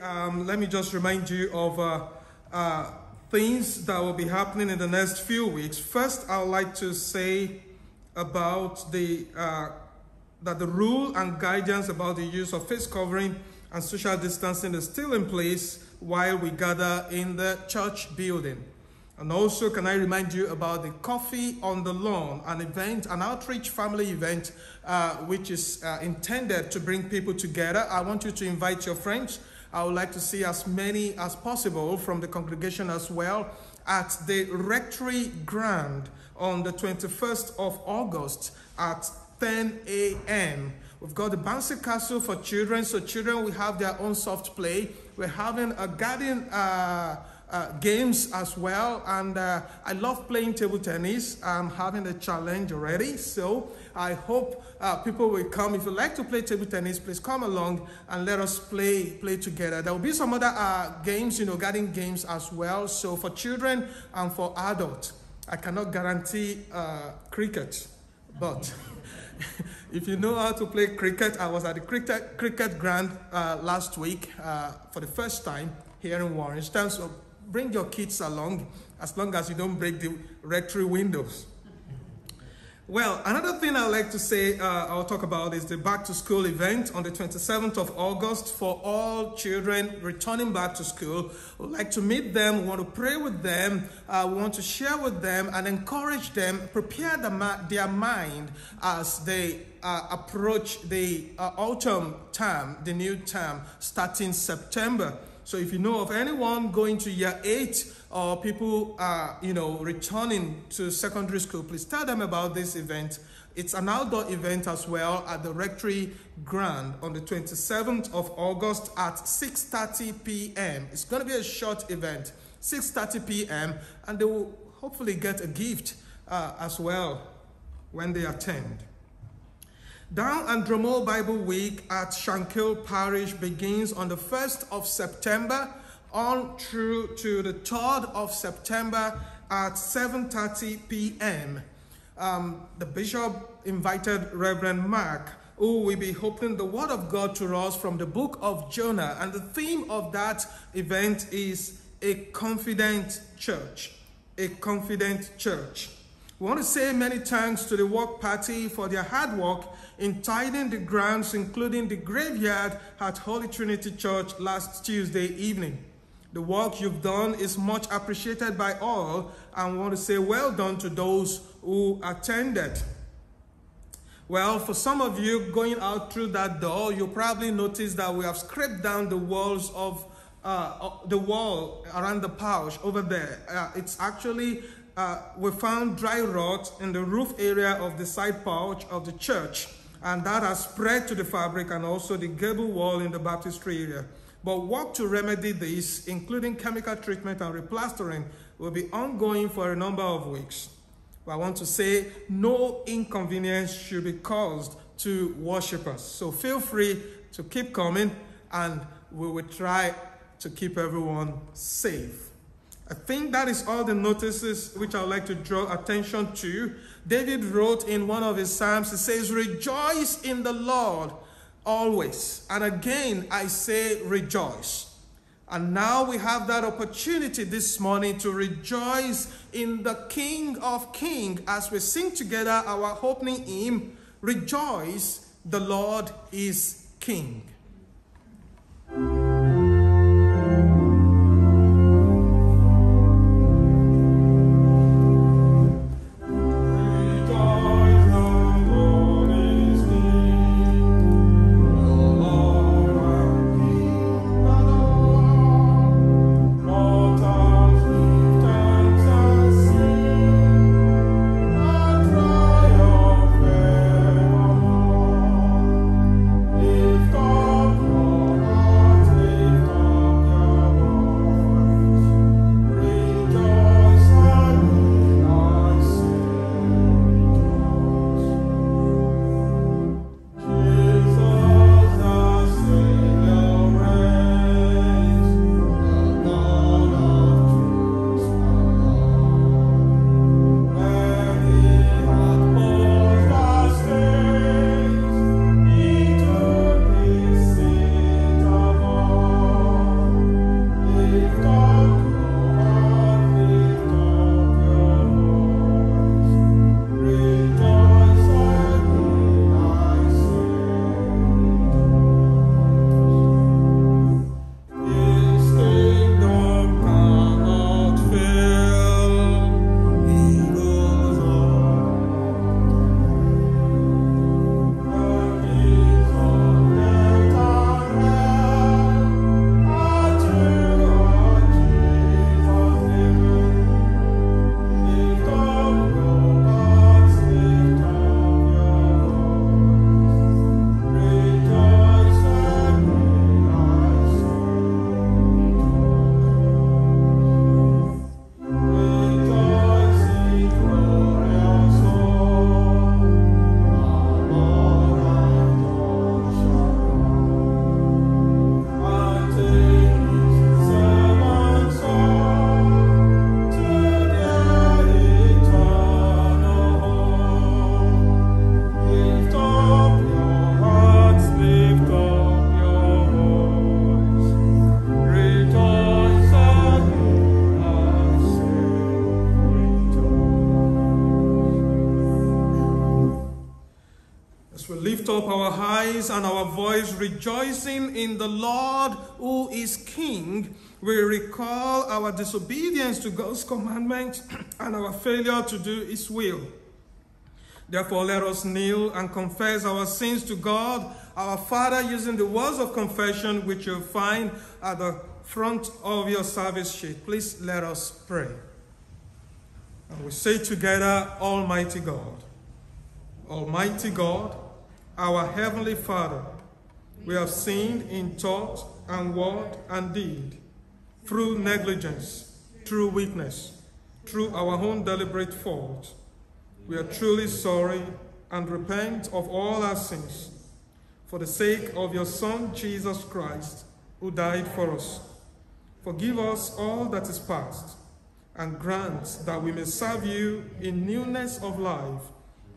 Um, let me just remind you of uh, uh, things that will be happening in the next few weeks. First, I would like to say about the uh, that the rule and guidance about the use of face covering and social distancing is still in place while we gather in the church building. And also, can I remind you about the Coffee on the Lawn, an event, an outreach family event, uh, which is uh, intended to bring people together. I want you to invite your friends. I would like to see as many as possible from the congregation as well at the Rectory Grand on the 21st of August at 10 a.m. We've got the bouncy castle for children, so children will have their own soft play. We're having a garden uh, uh, games as well, and uh, I love playing table tennis. I'm having a challenge already, so I hope uh, people will come. If you like to play table tennis, please come along and let us play play together. There will be some other uh, games, you know, garden games as well. So for children and for adults, I cannot guarantee uh, cricket, but. if you know how to play cricket, I was at the cricket, cricket grand uh, last week uh, for the first time here in Waringstown. So bring your kids along as long as you don't break the rectory windows. Well, another thing I'd like to say, uh, I'll talk about is the back to school event on the 27th of August for all children returning back to school. We'd like to meet them, we want to pray with them, uh, we want to share with them and encourage them, prepare the their mind as they uh, approach the uh, autumn term, the new term, starting September. So if you know of anyone going to year eight or people, uh, you know, returning to secondary school, please tell them about this event. It's an outdoor event as well at the Rectory Grand on the 27th of August at 6.30 p.m. It's going to be a short event, 6.30 p.m. And they will hopefully get a gift uh, as well when they attend. Down and Dromore Bible Week at Shankill Parish begins on the 1st of September on through to the 3rd of September at 7.30 p.m. Um, the bishop invited Reverend Mark, who will be opening the word of God to us from the book of Jonah. And the theme of that event is a confident church. A confident church. We want to say many thanks to the work party for their hard work in tidying the grounds, including the graveyard at Holy Trinity Church last Tuesday evening. The work you've done is much appreciated by all, and want to say well done to those who attended. Well, for some of you going out through that door, you probably noticed that we have scraped down the walls of uh, the wall around the pouch over there. Uh, it's actually uh, we found dry rot in the roof area of the side porch of the church, and that has spread to the fabric and also the gable wall in the baptistry area. But work to remedy this, including chemical treatment and replastering, will be ongoing for a number of weeks. But I want to say no inconvenience should be caused to worshippers. So feel free to keep coming and we will try to keep everyone safe. I think that is all the notices which I would like to draw attention to. David wrote in one of his Psalms, he says, Rejoice in the Lord always. And again, I say rejoice. And now we have that opportunity this morning to rejoice in the King of Kings as we sing together our opening hymn, Rejoice, the Lord is King. Our voice, rejoicing in the Lord who is King, we recall our disobedience to God's commandments and our failure to do His will. Therefore, let us kneel and confess our sins to God, our Father, using the words of confession which you'll find at the front of your service sheet. Please let us pray. And we say together, Almighty God, Almighty God, our Heavenly Father, we have sinned in thought and word and deed, through negligence, through weakness, through our own deliberate fault. We are truly sorry and repent of all our sins for the sake of your Son, Jesus Christ, who died for us. Forgive us all that is past and grant that we may serve you in newness of life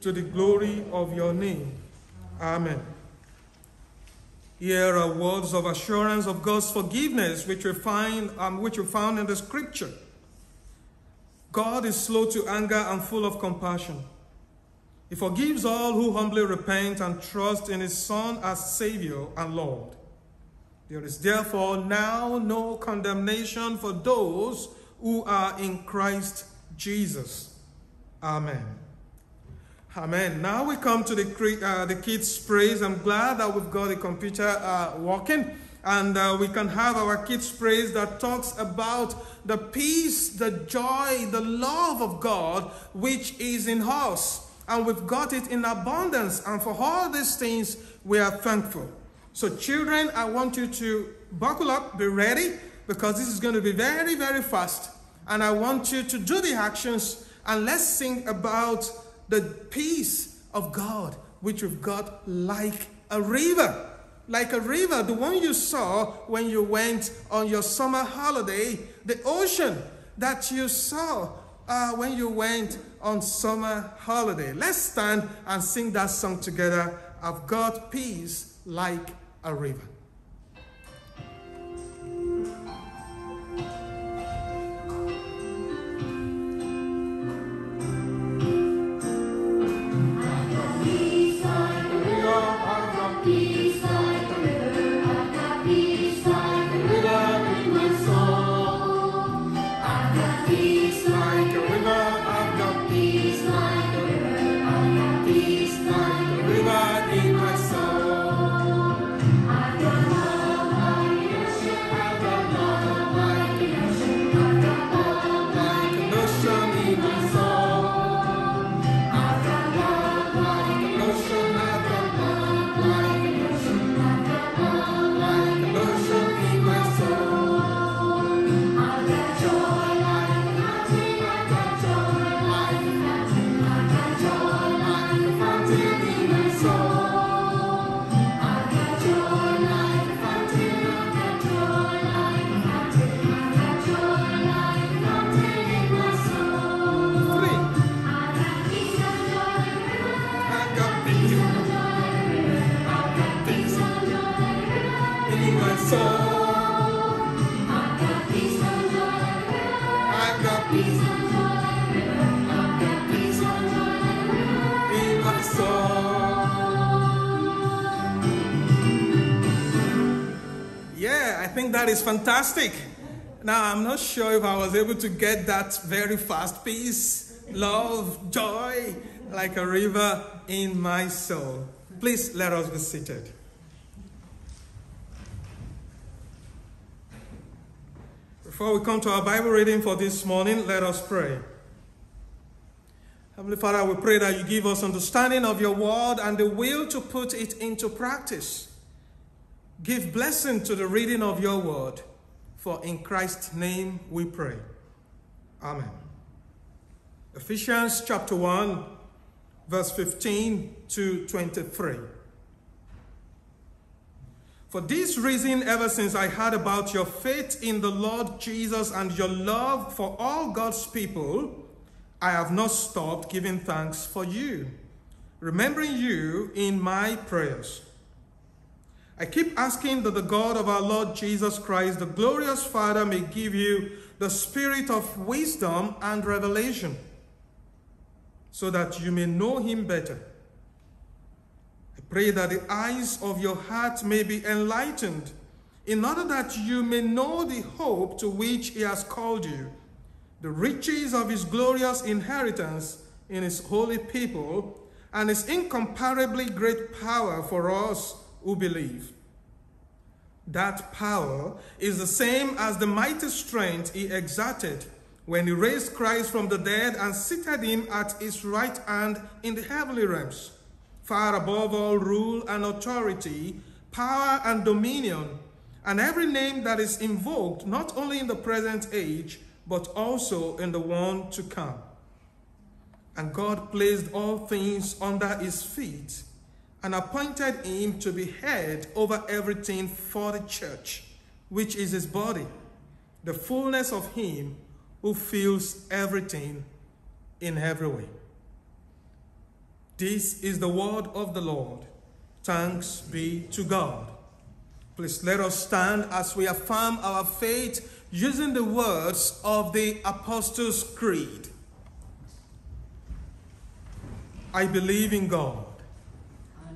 to the glory of your name. Amen. Here are words of assurance of God's forgiveness, which we find, um, which we found in the scripture. God is slow to anger and full of compassion. He forgives all who humbly repent and trust in his Son as Savior and Lord. There is therefore now no condemnation for those who are in Christ Jesus. Amen. Amen. Now we come to the, uh, the kids' praise. I'm glad that we've got the computer uh, working and uh, we can have our kids' praise that talks about the peace, the joy, the love of God which is in us. And we've got it in abundance. And for all these things, we are thankful. So, children, I want you to buckle up, be ready, because this is going to be very, very fast. And I want you to do the actions and let's sing about the peace of God, which we've got like a river. Like a river, the one you saw when you went on your summer holiday, the ocean that you saw uh, when you went on summer holiday. Let's stand and sing that song together. I've got peace like a river. That is fantastic. Now, I'm not sure if I was able to get that very fast peace, love, joy, like a river in my soul. Please let us be seated. Before we come to our Bible reading for this morning, let us pray. Heavenly Father, we pray that you give us understanding of your word and the will to put it into practice. Give blessing to the reading of your word, for in Christ's name we pray. Amen. Ephesians chapter 1, verse 15 to 23. For this reason, ever since I heard about your faith in the Lord Jesus and your love for all God's people, I have not stopped giving thanks for you, remembering you in my prayers. I keep asking that the God of our Lord Jesus Christ, the glorious Father, may give you the spirit of wisdom and revelation so that you may know him better. I pray that the eyes of your heart may be enlightened, in order that you may know the hope to which he has called you, the riches of his glorious inheritance in his holy people, and his incomparably great power for us who believe. That power is the same as the mighty strength he exerted when he raised Christ from the dead and seated him at his right hand in the heavenly realms, far above all rule and authority, power and dominion, and every name that is invoked, not only in the present age, but also in the one to come. And God placed all things under his feet and appointed him to be head over everything for the church, which is his body, the fullness of him who fills everything in every way. This is the word of the Lord. Thanks be to God. Please let us stand as we affirm our faith using the words of the Apostles' Creed. I believe in God.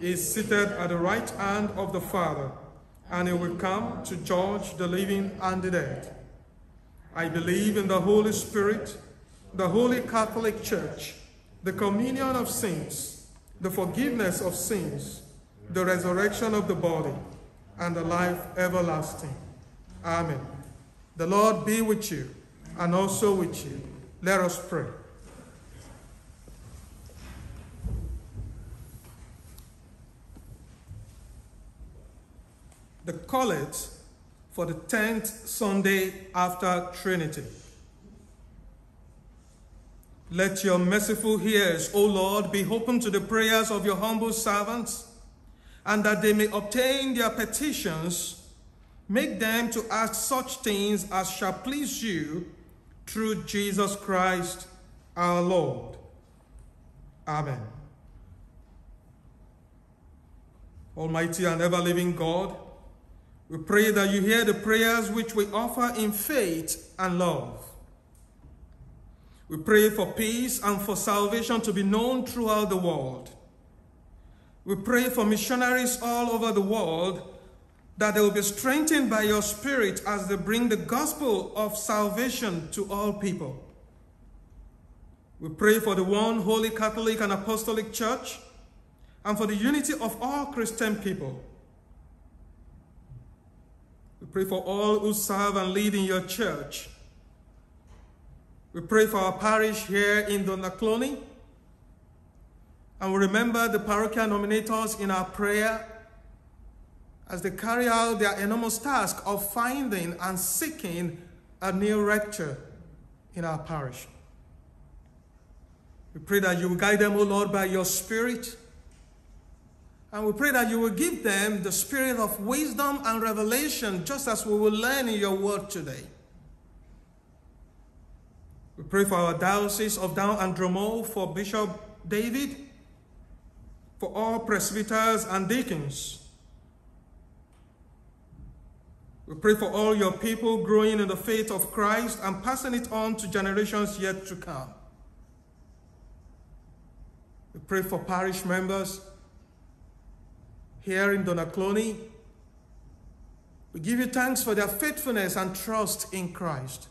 Is seated at the right hand of the Father, and he will come to judge the living and the dead. I believe in the Holy Spirit, the Holy Catholic Church, the communion of saints, the forgiveness of sins, the resurrection of the body, and the life everlasting. Amen. The Lord be with you, and also with you. Let us pray. The college for the 10th Sunday after Trinity. Let your merciful ears, O Lord, be open to the prayers of your humble servants, and that they may obtain their petitions, make them to ask such things as shall please you through Jesus Christ our Lord. Amen. Almighty and ever-living God, we pray that you hear the prayers which we offer in faith and love. We pray for peace and for salvation to be known throughout the world. We pray for missionaries all over the world that they will be strengthened by your Spirit as they bring the gospel of salvation to all people. We pray for the one holy Catholic and Apostolic Church and for the unity of all Christian people. Pray for all who serve and lead in your church. We pray for our parish here in Donaghcloney. And we remember the parochial nominators in our prayer as they carry out their enormous task of finding and seeking a new rector in our parish. We pray that you will guide them, O Lord, by your Spirit and we pray that you will give them the spirit of wisdom and revelation, just as we will learn in your word today. We pray for our diocese of Down and Dromore, for Bishop David, for all presbyters and deacons. We pray for all your people growing in the faith of Christ and passing it on to generations yet to come. We pray for parish members here in Donaghcloney. We give you thanks for their faithfulness and trust in Christ.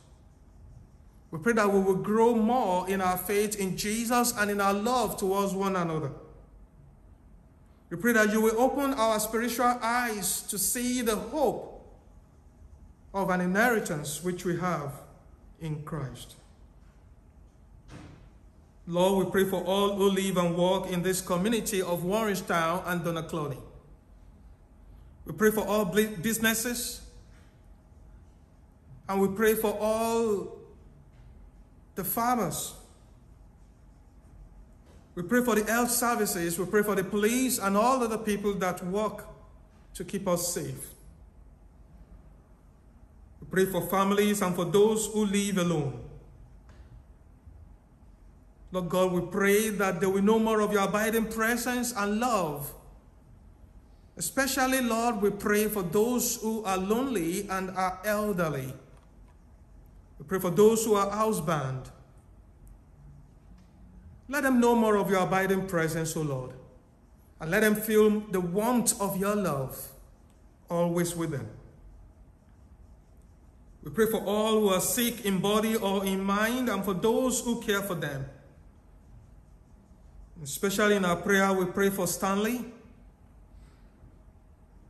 We pray that we will grow more in our faith in Jesus and in our love towards one another. We pray that you will open our spiritual eyes to see the hope of an inheritance which we have in Christ. Lord, we pray for all who live and work in this community of Waringstown and Donaghcloney. We pray for all businesses. And we pray for all the farmers We pray for the health services. We pray for the police and all other people that work to keep us safe. We pray for families and for those who live alone. Lord God, we pray that there will no more of your abiding presence and love. Especially, Lord, we pray for those who are lonely and are elderly. We pray for those who are housebound. Let them know more of your abiding presence, O Lord. And let them feel the warmth of your love always with them. We pray for all who are sick in body or in mind and for those who care for them. Especially in our prayer, we pray for Stanley.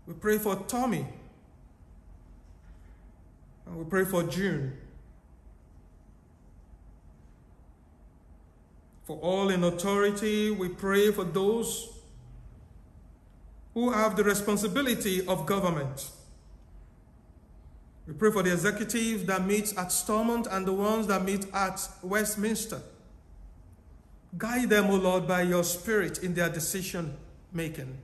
We pray for Tommy. And we pray for June. For all in authority, we pray for those who have the responsibility of government. We pray for the executive that meets at Stormont and the ones that meet at Westminster. Guide them, O Lord, by your Spirit in their decision making.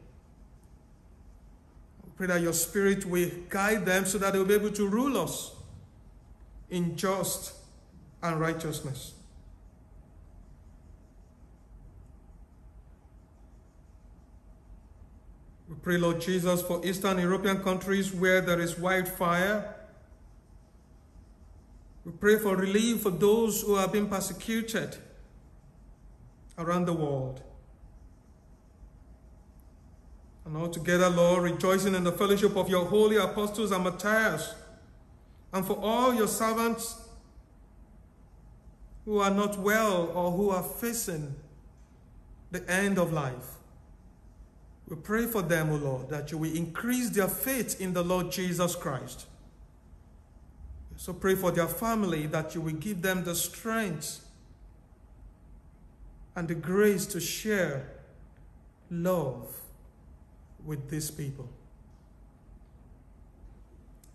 Pray that your Spirit will guide them so that they will be able to rule us in just and righteousness. We pray, Lord Jesus, for Eastern European countries where there is wildfire. We pray for relief for those who have been persecuted around the world. And all together, Lord, rejoicing in the fellowship of your holy apostles and martyrs, and for all your servants who are not well or who are facing the end of life. We pray for them, O Lord, that you will increase their faith in the Lord Jesus Christ. So pray for their family that you will give them the strength and the grace to share love with these people.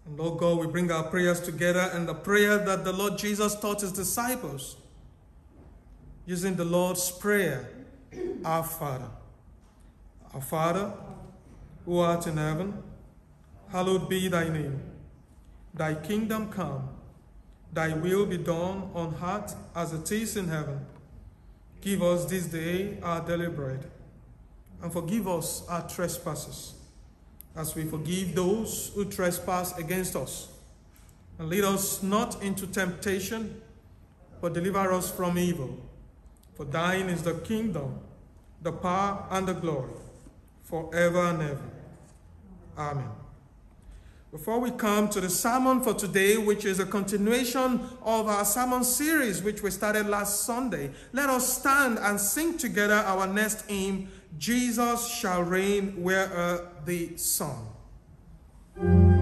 And Lord God, we bring our prayers together and the prayer that the Lord Jesus taught his disciples using the Lord's Prayer, Our Father. Our Father, who art in heaven, hallowed be thy name. Thy kingdom come, thy will be done on earth as it is in heaven. Give us this day our daily bread, and forgive us our trespasses, as we forgive those who trespass against us. And lead us not into temptation, but deliver us from evil. For thine is the kingdom, the power, and the glory forever and ever. Amen. Before we come to the sermon for today, which is a continuation of our sermon series, which we started last Sunday, let us stand and sing together our next hymn, Jesus Shall Reign Where uh, the Sun.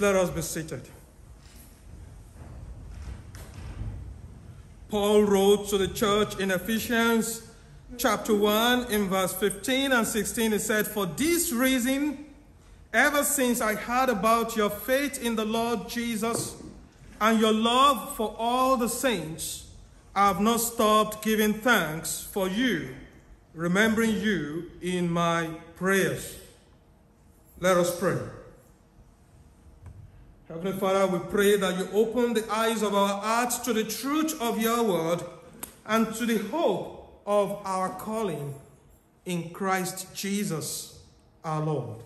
Let us be seated. Paul wrote to the church in Ephesians chapter 1 in verse 15 and 16. He said, For this reason, ever since I heard about your faith in the Lord Jesus and your love for all the saints, I have not stopped giving thanks for you, remembering you in my prayers. Let us pray. Heavenly Father, we pray that you open the eyes of our hearts to the truth of your word and to the hope of our calling in Christ Jesus our Lord.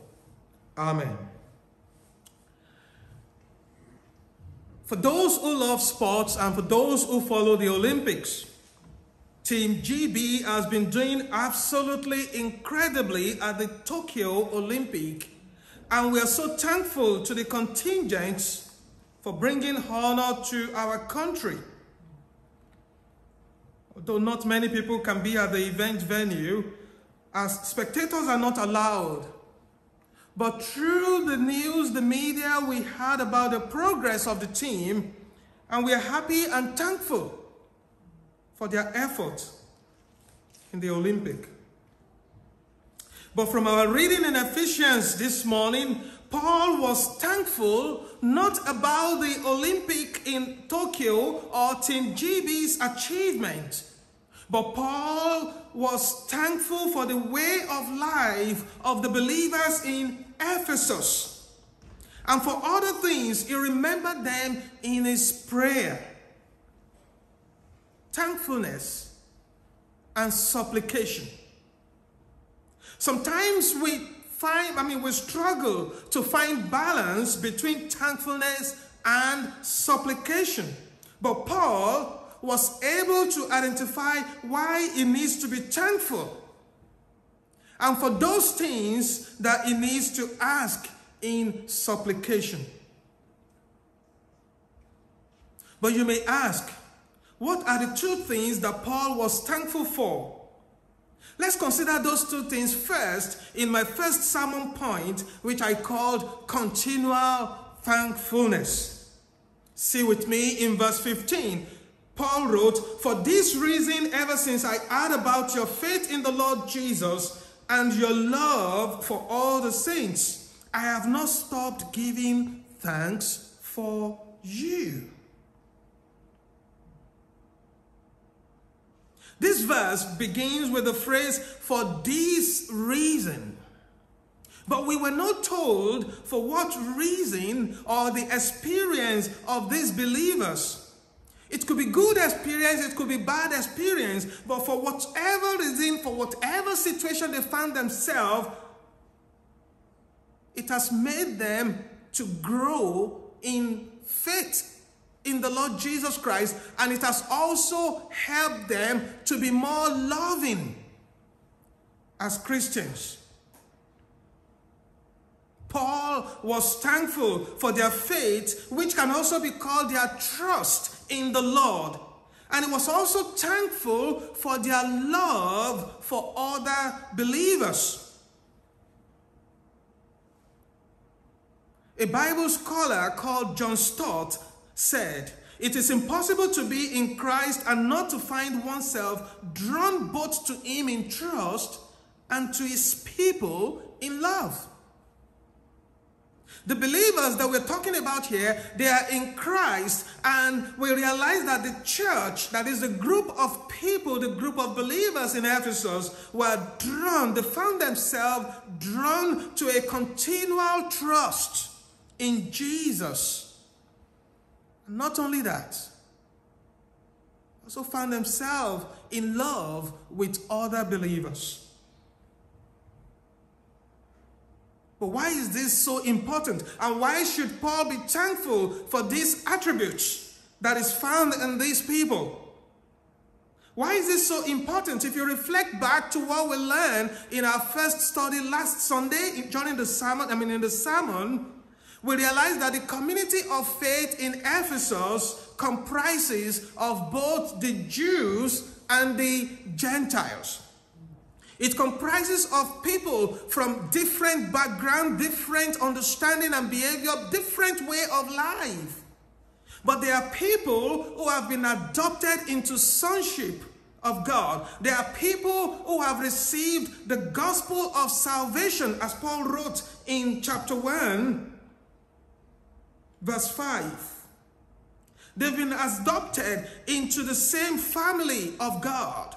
Amen. For those who love sports and for those who follow the Olympics, Team GB has been doing absolutely incredibly at the Tokyo Olympic and we are so thankful to the contingents for bringing honor to our country. Although not many people can be at the event venue, as spectators are not allowed. But through the news, the media, we heard about the progress of the team, and we are happy and thankful for their effort in the Olympic. But from our reading in Ephesians this morning, Paul was thankful not about the Olympic in Tokyo or Team GB's achievement, but Paul was thankful for the way of life of the believers in Ephesus. And for other things, he remembered them in his prayer. Thankfulness and supplication. Sometimes we find, I mean, we struggle to find balance between thankfulness and supplication. But Paul was able to identify why he needs to be thankful. And for those things that he needs to ask in supplication. But you may ask, what are the two things that Paul was thankful for? Let's consider those two things first in my first sermon point, which I called continual thankfulness. See with me in verse 15. Paul wrote, For this reason, ever since I heard about your faith in the Lord Jesus and your love for all the saints, I have not stopped giving thanks for you. This verse begins with the phrase, for this reason. But we were not told for what reason or the experience of these believers. It could be good experience, it could be bad experience, but for whatever reason, for whatever situation they found themselves, it has made them to grow in faith in the Lord Jesus Christ, and it has also helped them to be more loving as Christians. Paul was thankful for their faith, which can also be called their trust in the Lord. And he was also thankful for their love for other believers. A Bible scholar called John Stott said, It is impossible to be in Christ and not to find oneself drawn both to Him in trust and to His people in love. The believers that we're talking about here, they are in Christ, and we realize that the church, that is the group of people, the group of believers in Ephesus, were drawn, they found themselves drawn to a continual trust in Jesus not only that, also found themselves in love with other believers. But why is this so important? And why should Paul be thankful for these attributes that is found in these people? Why is this so important? If you reflect back to what we learned in our first study last Sunday during the sermon, I mean in the sermon, we realize that the community of faith in Ephesus comprises of both the Jews and the Gentiles. It comprises of people from different background, different understanding and behavior, different way of life. But there are people who have been adopted into sonship of God. There are people who have received the gospel of salvation, as Paul wrote in chapter 1, verse 5. They've been adopted into the same family of God.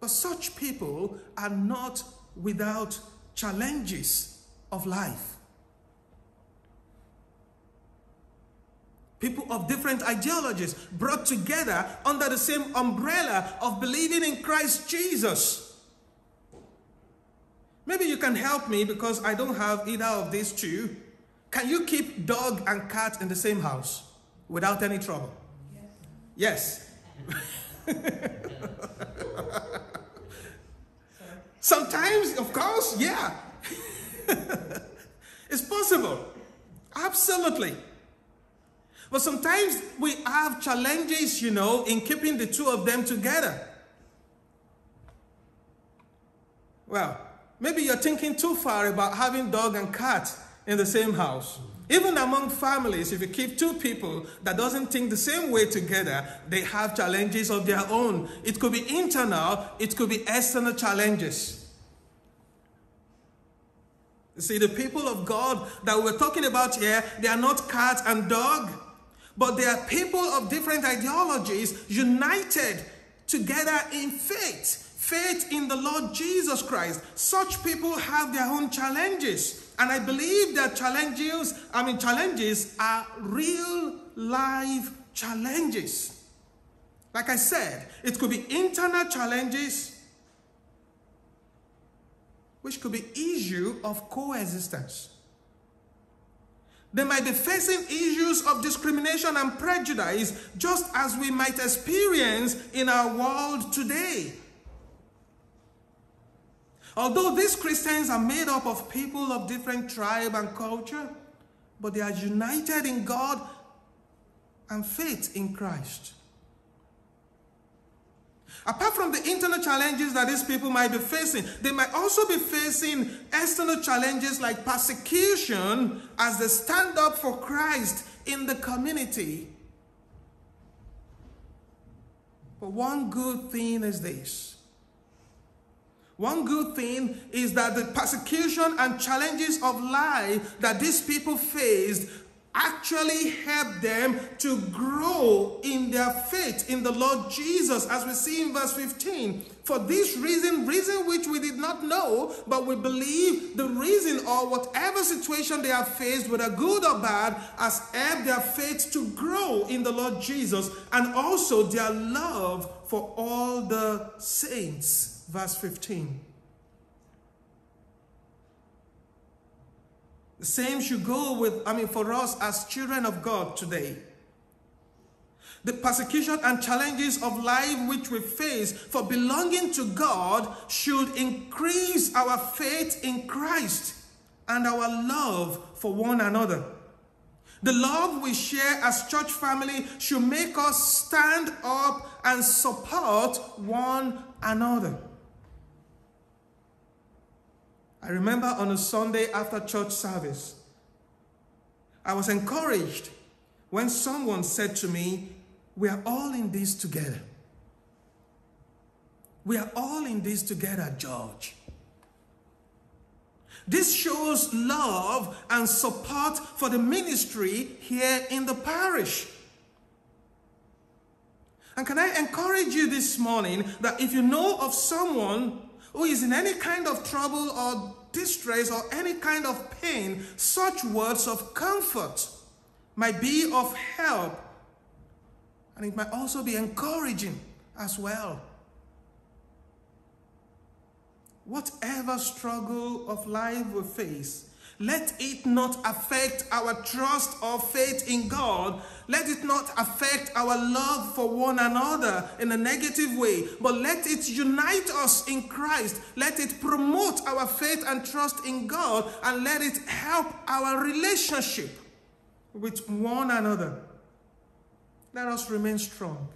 But such people are not without challenges of life. People of different ideologies brought together under the same umbrella of believing in Christ Jesus. Maybe you can help me because I don't have either of these two. Can you keep dog and cat in the same house without any trouble? Yes. yes. Sometimes, of course, yeah. it's possible. Absolutely. But sometimes we have challenges, you know, in keeping the two of them together. Well, maybe you're thinking too far about having dog and cat in the same house. Even among families, if you keep two people that doesn't think the same way together, they have challenges of their own. It could be internal, it could be external challenges. You see, the people of God that we're talking about here, they are not cat and dog. But they are people of different ideologies united together in faith. Faith in the Lord Jesus Christ. Such people have their own challenges. And I believe that challenges, I mean, challenges are real life challenges. Like I said, it could be internal challenges, which could be issue of coexistence. They might be facing issues of discrimination and prejudice just as we might experience in our world today. Although these Christians are made up of people of different tribe and culture, but they are united in God and faith in Christ. Apart from the internal challenges that these people might be facing, they might also be facing external challenges like persecution as they stand up for Christ in the community. But one good thing is this. One good thing is that the persecution and challenges of life that these people faced actually help them to grow in their faith in the Lord Jesus, as we see in verse 15. For this reason, reason which we did not know, but we believe the reason or whatever situation they have faced, whether good or bad, has helped their faith to grow in the Lord Jesus and also their love for all the saints. Verse 15. Same should go with, I mean, for us as children of God today. The persecution and challenges of life which we face for belonging to God should increase our faith in Christ and our love for one another. The love we share as church family should make us stand up and support one another. I remember on a Sunday after church service, I was encouraged when someone said to me, We are all in this together. We are all in this together, George. This shows love and support for the ministry here in the parish. And can I encourage you this morning that if you know of someone who is in any kind of trouble or distress or any kind of pain, such words of comfort might be of help and it might also be encouraging as well. Whatever struggle of life we face, let it not affect our trust or faith in God. Let it not affect our love for one another in a negative way, but let it unite us in Christ. Let it promote our faith and trust in God, and let it help our relationship with one another. Let us remain strong.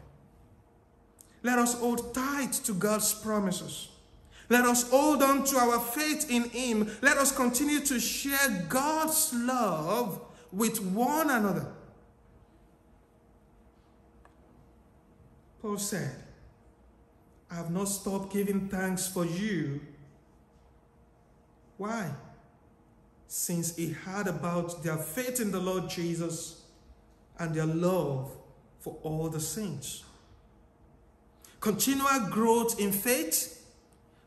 Let us hold tight to God's promises. Let us hold on to our faith in Him. Let us continue to share God's love with one another. Paul said, I have not stopped giving thanks for you. Why? Since he heard about their faith in the Lord Jesus and their love for all the saints. Continual growth in faith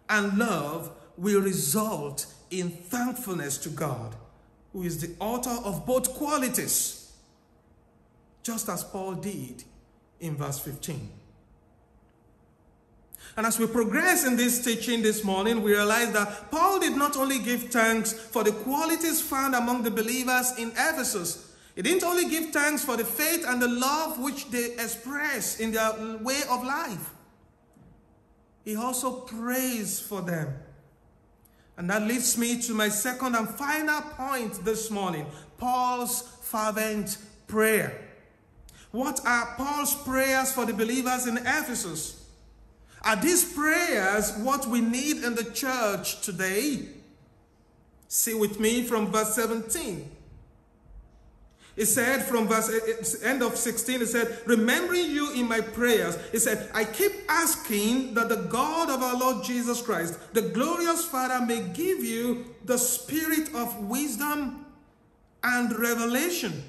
and love will result in thankfulness to God, who is the author of both qualities, just as Paul did in verse 15. And as we progress in this teaching this morning, we realize that Paul did not only give thanks for the qualities found among the believers in Ephesus, he didn't only give thanks for the faith and the love which they express in their way of life. He also prays for them. And that leads me to my second and final point this morning Paul's fervent prayer. What are Paul's prayers for the believers in Ephesus? Are these prayers what we need in the church today? See with me from verse 17. It said from verse end of 16, it said, remembering you in my prayers, it said, I keep asking that the God of our Lord Jesus Christ, the glorious Father, may give you the spirit of wisdom and revelation.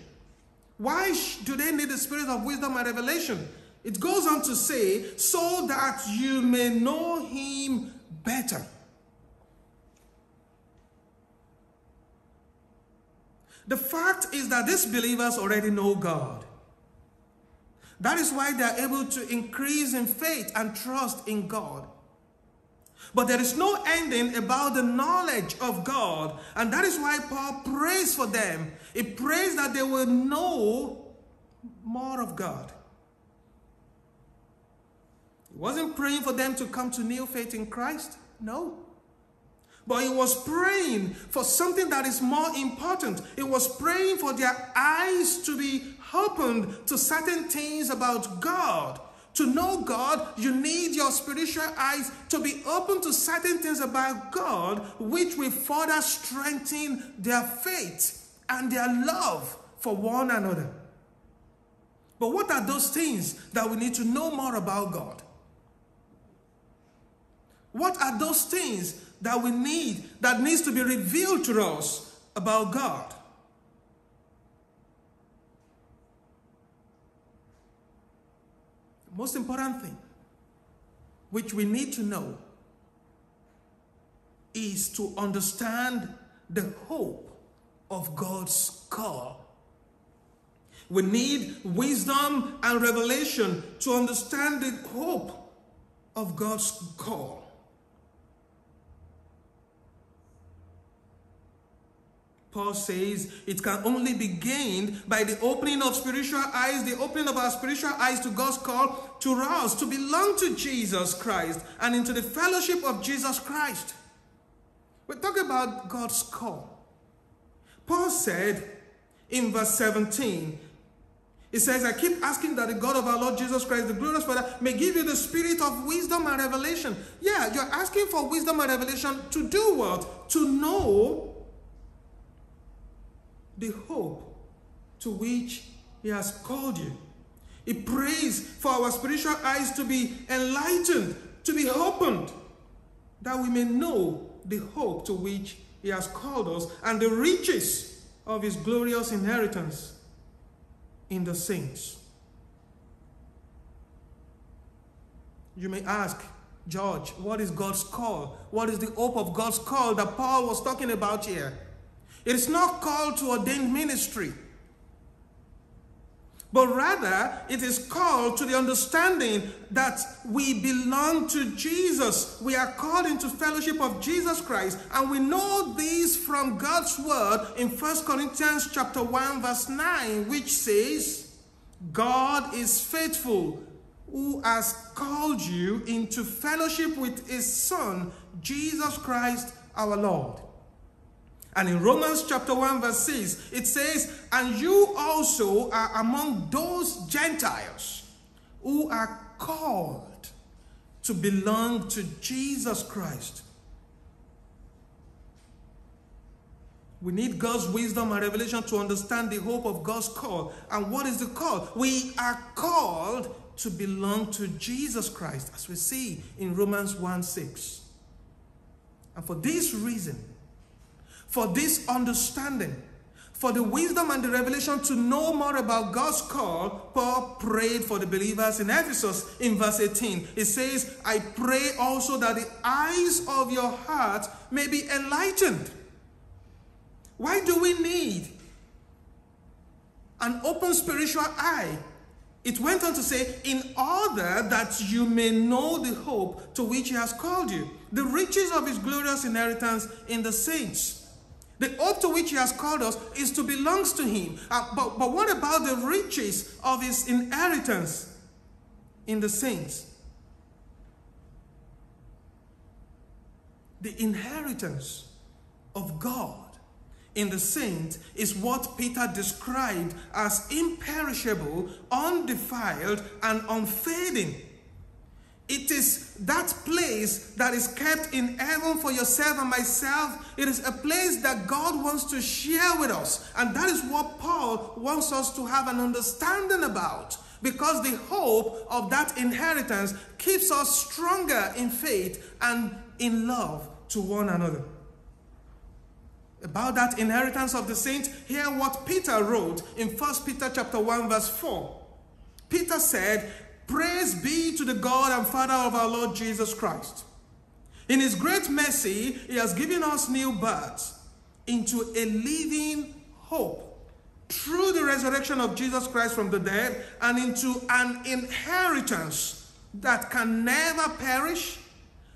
Why do they need the spirit of wisdom and revelation? It goes on to say, so that you may know him better. The fact is that these believers already know God. That is why they are able to increase in faith and trust in God. But there is no ending about the knowledge of God. And that is why Paul prays for them. He prays that they will know more of God. He wasn't praying for them to come to new faith in Christ. No. But he was praying for something that is more important. He was praying for their eyes to be opened to certain things about God. To know God, you need your spiritual eyes to be open to certain things about God, which will further strengthen their faith and their love for one another. But what are those things that we need to know more about God? What are those things that we need, that needs to be revealed to us about God? The most important thing, which we need to know, is to understand the hope of God's call. We need wisdom and revelation to understand the hope of God's call. Paul says it can only be gained by the opening of spiritual eyes, the opening of our spiritual eyes to God's call to us to belong to Jesus Christ and into the fellowship of Jesus Christ. We talk about God's call. Paul said in verse 17, he says, I keep asking that the God of our Lord Jesus Christ, the glorious Father, may give you the spirit of wisdom and revelation. Yeah, you're asking for wisdom and revelation to do what? To know the hope to which He has called you. He prays for our spiritual eyes to be enlightened, to be opened, that we may know the hope to which He has called us and the riches of His glorious inheritance in the saints. You may ask, George, what is God's call? What is the hope of God's call that Paul was talking about here? It is not called to ordained ministry, but rather it is called to the understanding that we belong to Jesus. We are called into fellowship of Jesus Christ, and we know this from God's word in 1 Corinthians chapter 1 verse 9, which says, God is faithful who has called you into fellowship with his son, Jesus Christ our Lord. And in Romans chapter 1 verse 6, it says, And you also are among those Gentiles who are called to belong to Jesus Christ. We need God's wisdom and revelation to understand the hope of God's call. And what is the call? We are called to belong to Jesus Christ, as we see in Romans 1 6. And for this reason, for this understanding, for the wisdom and the revelation to know more about God's call, Paul prayed for the believers in Ephesus in verse 18. It says, I pray also that the eyes of your heart may be enlightened. Why do we need an open spiritual eye? It went on to say, in order that you may know the hope to which he has called you, the riches of his glorious inheritance in the saints the hope to which he has called us is to belongs to him. Uh, but, but what about the riches of his inheritance in the saints? The inheritance of God in the saints is what Peter described as imperishable, undefiled, and unfading. It is that place that is kept in heaven for yourself and myself. It is a place that God wants to share with us. And that is what Paul wants us to have an understanding about. Because the hope of that inheritance keeps us stronger in faith and in love to one another. About that inheritance of the saints, hear what Peter wrote in 1 Peter chapter 1 verse 4. Peter said, Praise be to the God and Father of our Lord Jesus Christ. In his great mercy, he has given us new birth into a living hope through the resurrection of Jesus Christ from the dead and into an inheritance that can never perish,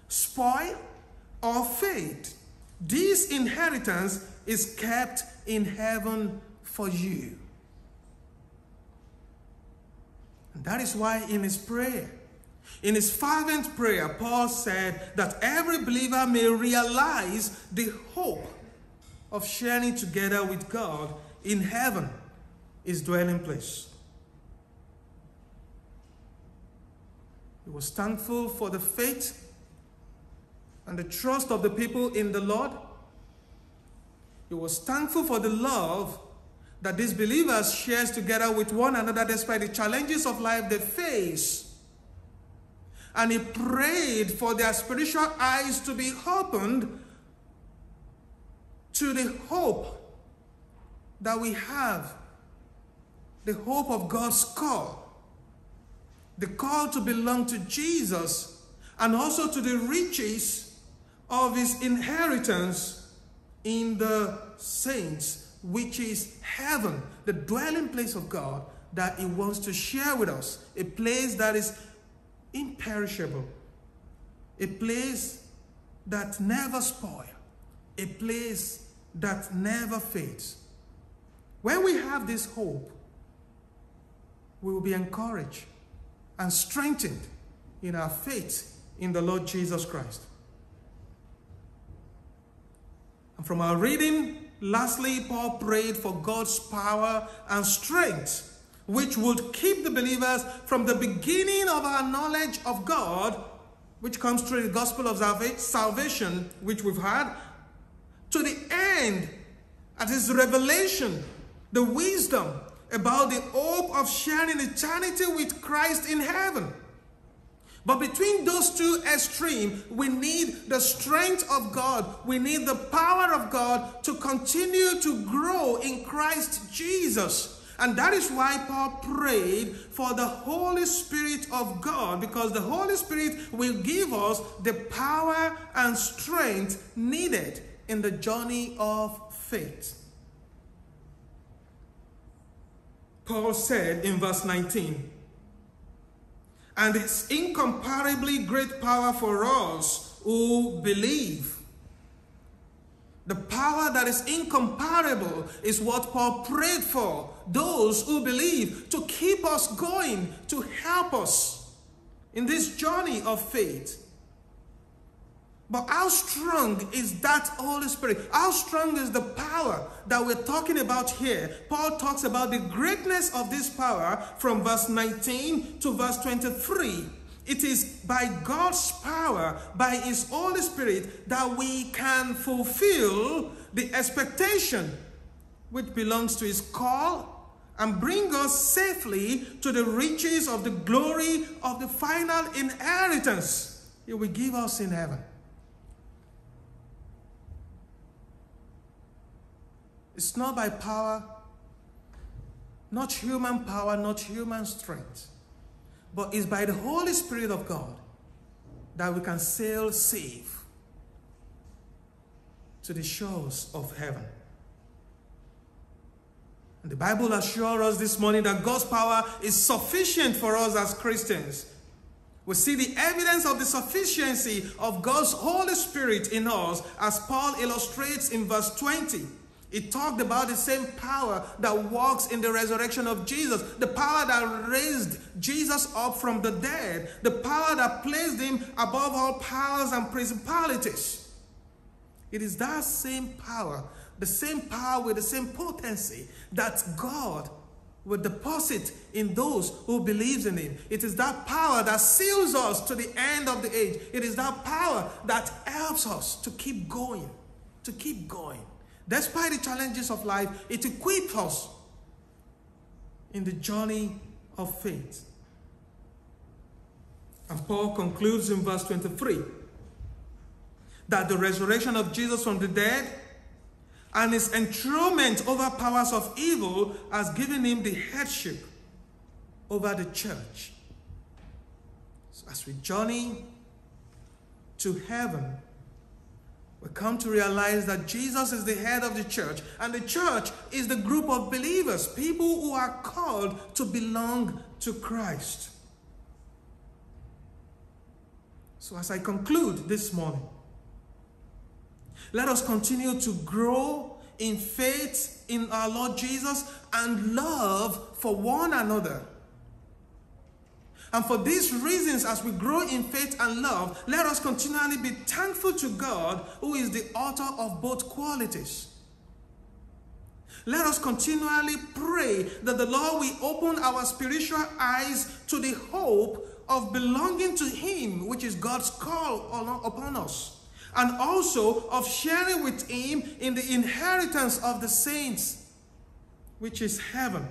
spoil, or fade. This inheritance is kept in heaven for you. And that is why in his prayer, in his fervent prayer, Paul said that every believer may realize the hope of sharing together with God in heaven, his dwelling place. He was thankful for the faith and the trust of the people in the Lord. He was thankful for the love that these believers shares together with one another despite the challenges of life they face. And he prayed for their spiritual eyes to be opened to the hope that we have, the hope of God's call, the call to belong to Jesus, and also to the riches of his inheritance in the saints which is heaven, the dwelling place of God that He wants to share with us, a place that is imperishable, a place that never spoils, a place that never fades. When we have this hope, we will be encouraged and strengthened in our faith in the Lord Jesus Christ. And from our reading Lastly, Paul prayed for God's power and strength, which would keep the believers from the beginning of our knowledge of God, which comes through the gospel of salvation, which we've had, to the end, at his revelation, the wisdom about the hope of sharing eternity with Christ in heaven. But between those two extremes, we need the strength of God. We need the power of God to continue to grow in Christ Jesus. And that is why Paul prayed for the Holy Spirit of God, because the Holy Spirit will give us the power and strength needed in the journey of faith. Paul said in verse 19, and its incomparably great power for us who believe. The power that is incomparable is what Paul prayed for those who believe to keep us going, to help us in this journey of faith. But how strong is that Holy Spirit? How strong is the power that we're talking about here? Paul talks about the greatness of this power from verse 19 to verse 23. It is by God's power, by His Holy Spirit, that we can fulfill the expectation which belongs to His call and bring us safely to the riches of the glory of the final inheritance He will give us in heaven. It's not by power, not human power, not human strength, but it's by the Holy Spirit of God that we can sail safe to the shores of heaven. And the Bible assures us this morning that God's power is sufficient for us as Christians. We see the evidence of the sufficiency of God's Holy Spirit in us as Paul illustrates in verse 20. It talked about the same power that works in the resurrection of Jesus, the power that raised Jesus up from the dead, the power that placed him above all powers and principalities. It is that same power, the same power with the same potency that God will deposit in those who believes in him. It is that power that seals us to the end of the age. It is that power that helps us to keep going, to keep going. Despite the challenges of life, it equips us in the journey of faith. And Paul concludes in verse 23 that the resurrection of Jesus from the dead and his enthronement over powers of evil has given him the headship over the church. So as we journey to heaven, we come to realize that Jesus is the head of the church, and the church is the group of believers, people who are called to belong to Christ. So, as I conclude this morning, let us continue to grow in faith in our Lord Jesus and love for one another and for these reasons, as we grow in faith and love, let us continually be thankful to God, who is the author of both qualities. Let us continually pray that the Lord will open our spiritual eyes to the hope of belonging to Him, which is God's call upon us, and also of sharing with Him in the inheritance of the saints, which is heaven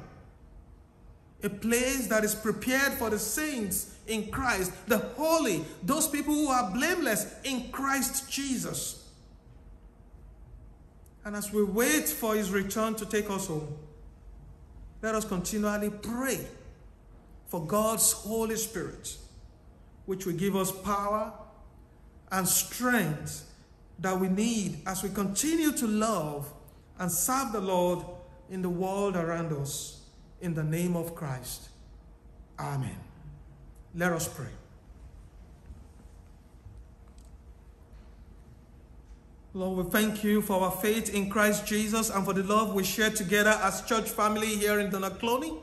a place that is prepared for the saints in Christ, the holy, those people who are blameless in Christ Jesus. And as we wait for his return to take us home, let us continually pray for God's Holy Spirit, which will give us power and strength that we need as we continue to love and serve the Lord in the world around us in the name of Christ. Amen. Let us pray. Lord, we thank you for our faith in Christ Jesus and for the love we share together as church family here in Donaghcloney.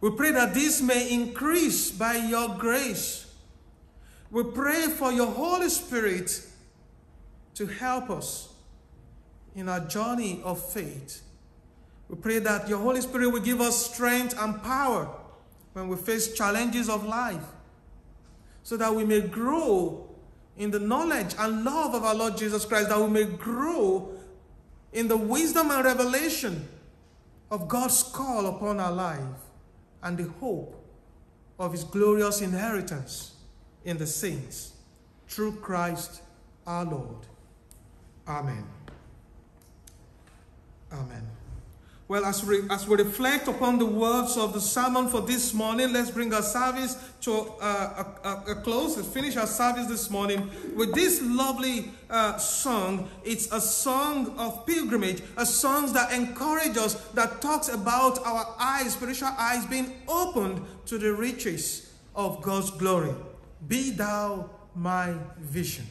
We pray that this may increase by your grace. We pray for your Holy Spirit to help us in our journey of faith. We pray that your Holy Spirit will give us strength and power when we face challenges of life so that we may grow in the knowledge and love of our Lord Jesus Christ, that we may grow in the wisdom and revelation of God's call upon our life and the hope of his glorious inheritance in the saints through Christ our Lord. Amen. Amen. Well, as we, as we reflect upon the words of the sermon for this morning, let's bring our service to uh, a, a, a, close. Let's finish our service this morning with this lovely uh, song. It's a song of pilgrimage, a song that encourages us, that talks about our eyes, spiritual eyes, being opened to the riches of God's glory. Be thou my vision.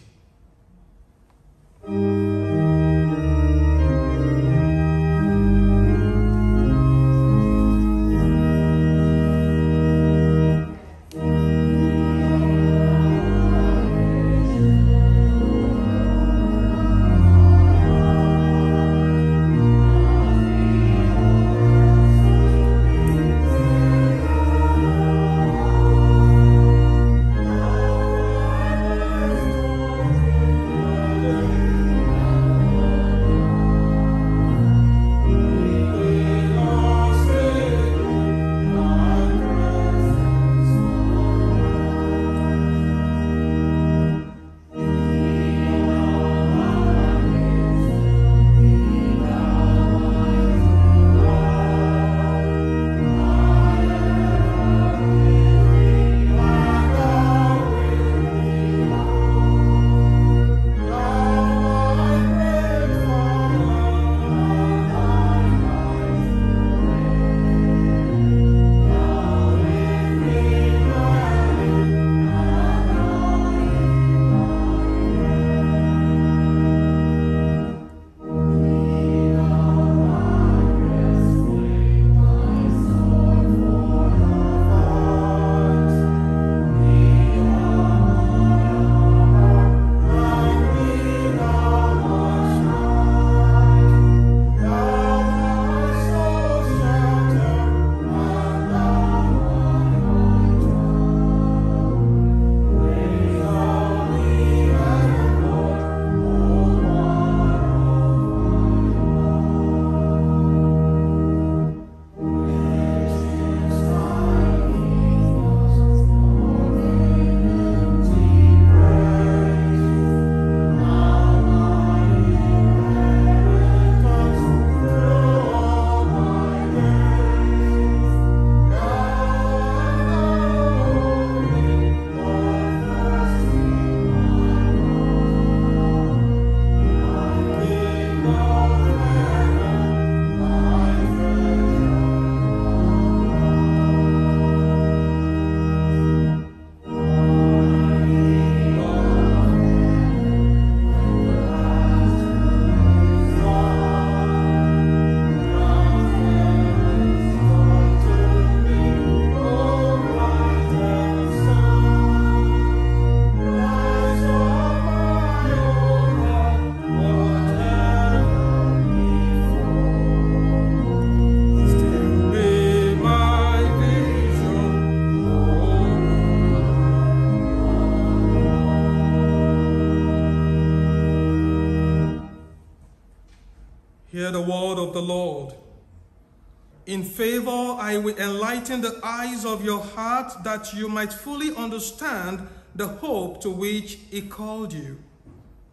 In favor, I will enlighten the eyes of your heart that you might fully understand the hope to which he called you,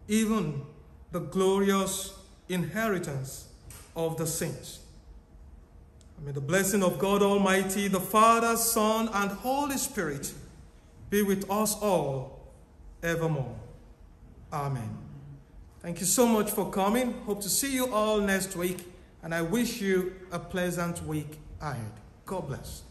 even the glorious inheritance of the saints. May the blessing of God Almighty, the Father, Son, and Holy Spirit be with us all evermore. Amen. Thank you so much for coming. Hope to see you all next week, and I wish you a pleasant week ahead. God bless.